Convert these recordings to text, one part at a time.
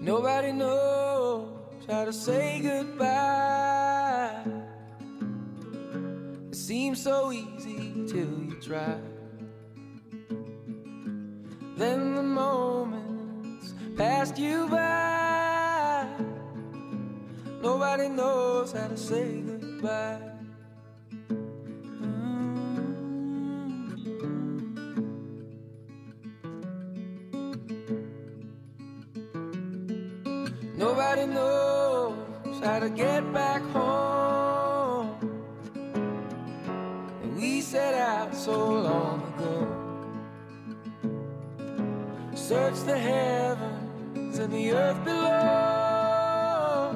Nobody knows how to say goodbye. It seems so easy till you try. Then the moments passed you by. Nobody knows how to say goodbye. Nobody knows how to get back home. And we set out so long ago. Search the heavens and the earth below.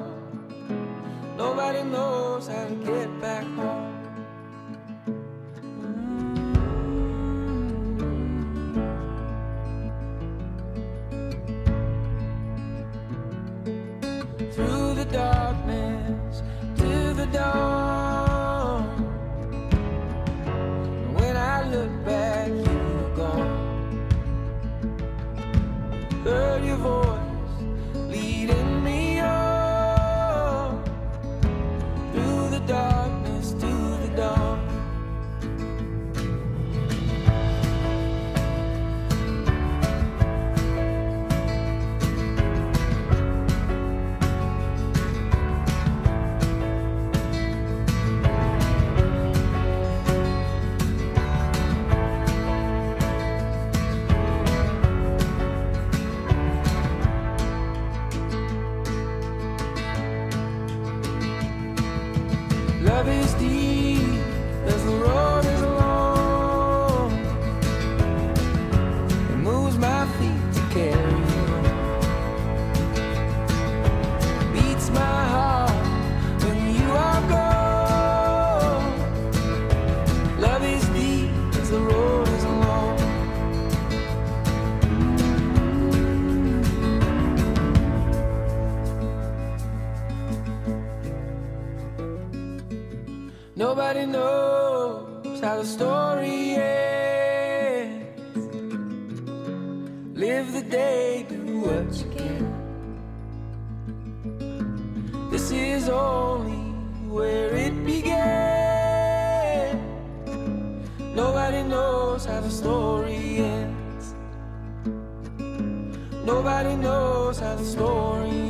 Nobody knows how to get back the darkness Love is deep Nobody knows how the story ends. Live the day, do what you can. This is only where it began. Nobody knows how the story ends. Nobody knows how the story